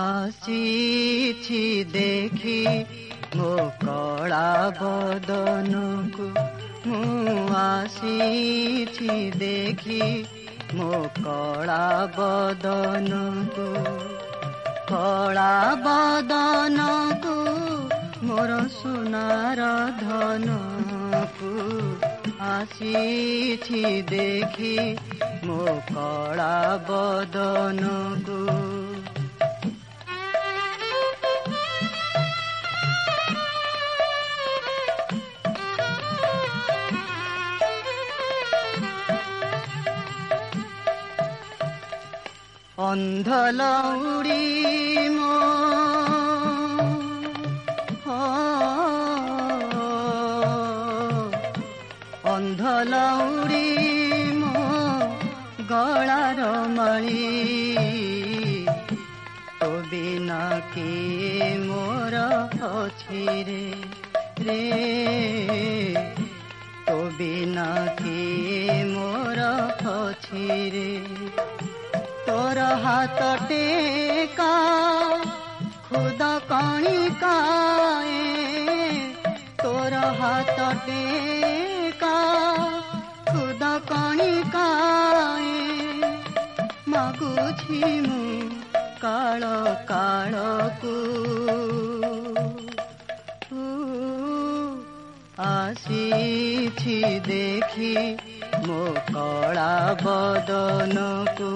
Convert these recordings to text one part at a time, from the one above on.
ଆସିଛି ଦେଖି ମୋ କଳା ବଦନକୁ ମୁଁ ଆସିଛି ଦେଖି ମୋ କଳା ବଦନକୁ କଳା ବଦନକୁ ମୋର ସୁନାର ଧନକୁ ଆସିଛି ଦେଖି ମୋ କଳା ବଦନକୁ অন্ধ লৌড়ি অন্ধ লৌড়ি মো মণি তো বিনা মোর অছি রে রে তো বিনা হাত টেকা খুদা কণিকায় তোর হাত টেকা খুদা কণিকায় মাগুছি মু কাল কালকু আসিছি দেখি মো কলা বদনকু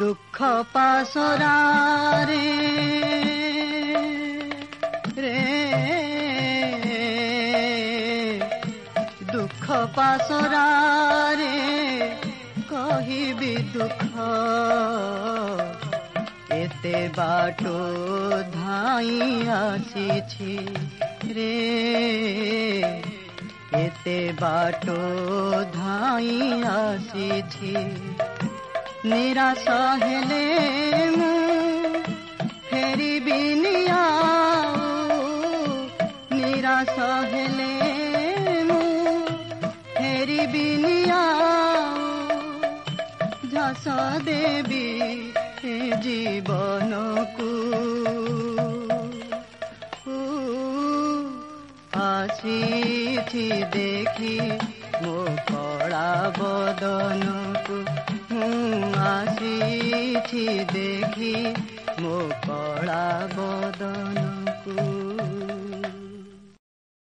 দুঃখ পাশরারে রে দুঃখ পাশরারে কহিবি দুঃখ এতে বাট ধাই আসিছি রে এতে বাট ধাই আসিছি मेरा साहले फेरी बिनिया मेरा साहले फेरी बिनिया ঝাস দেবী জীবনকু আসিছি দেখি মোক দেখি দেখি মো কলা বদনকু